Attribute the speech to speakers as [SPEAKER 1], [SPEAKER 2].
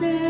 [SPEAKER 1] say